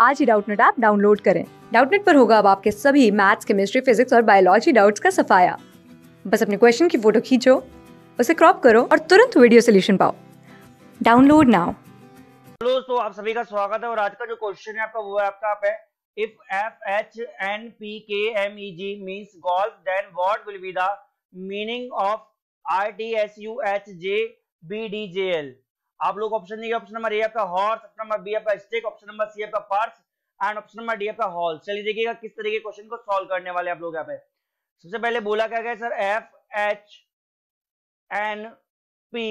आज ही Doubtnut app download करें। डाउटनेट पर होगा अब आपके सभी मैथ्स, केमिस्ट्री, फिजिक्स और बायोलॉजी डाउट्स का सफाया। बस अपने क्वेश्चन की फ़ोटो खींचो, उसे क्रॉप करो और तुरंत वीडियो सोल्यूशन पाओ। Download now. हेलो दोस्तों आप सभी का स्वागत है और आज का जो क्वेश्चन है आपका वो है आपका आप है if F H N P K M E G means golf then what will be the meaning of R T S U H J B D J L आप लोग ऑप्शन देखिए ऑप्शन नंबर ए आपका horse option number B आपका stick option number C आपका purse and option number D आपका hall चलिए देखिएगा किस तरीके क्वेश्चन को सॉल्व करने वाले आप लोग यहाँ पे। सबसे पहले बोला क्या गया sir? F H N P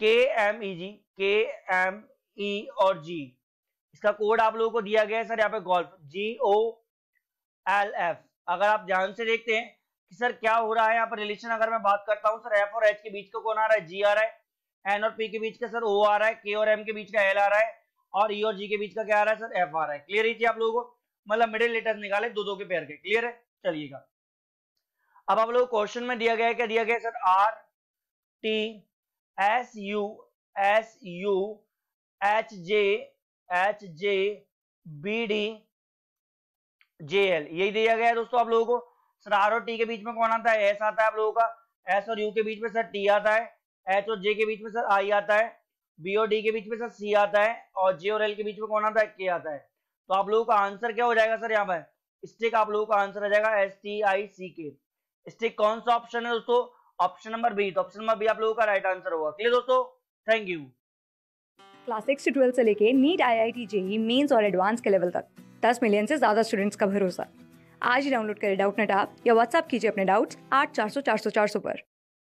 K M E G K M E और जी इसका कोड आप लोगों को दिया गया है सर यहाँ पे golf G O L F अगर आप ध्यान से देखते हैं कि सर क्या हो रहा है यहाँ पर रिलेशन अगर मैं बात करता हूँ, सर एफ़ और एच के बीच का कौन आ रहा है? जी आ रहा है। एन और पी के बीच का सर ओ आ रहा है के और एम के बीच का एल आ रहा है, और ई e और जी के बीच का क्या आ रहा है सर? एफ़ आ रहा है। क्लियर ही आप लोगों को? मतलब मिडिल लेटर्स निकाले दो दो के पेयर के। क्लियर है? चलिएगा। अब आप लोग क्वेश्चन में दिया गया है, क्या दिया गया sir? R T S U S U H J H J B D J L यही दिया गया है दोस्तों आप लोगों को। सर आर और टी के बीच में कौन आता है? एस आता है आप लोगों का। एस और यू के बीच में सर टी आता है। एच और जे के बीच में सर आई आता है बी और डी के बीच में सर सी आता है, और जे और एल के बीच में कौन आता है? के आता है। तो आप लोगों का आंसर क्या हो जाएगा सर यहाँ पर? स्टिक आप लोगों का आंसर आ जाएगा एस टी आई सी के स्टिक कौन सा ऑप्शन है दोस्तों? ऑप्शन नंबर बी तो ऑप्शन नंबर बी आप लोगों का राइट आंसर होगा। क्लियर दोस्तों? थैंक यू क्लास सिक्स से ट्वेल्थ से लेके NEET I I T JEE mains और एडवांस के लेवल तक। दस मिलियन से ज़्यादा स्टूडेंट्स का भरोसा। आज ही डाउनलोड करें डाउट नेट ऐप या व्हाट्सअप कीजिए अपने डाउट्स आठ चार सौ चार सौ चार सौ पर।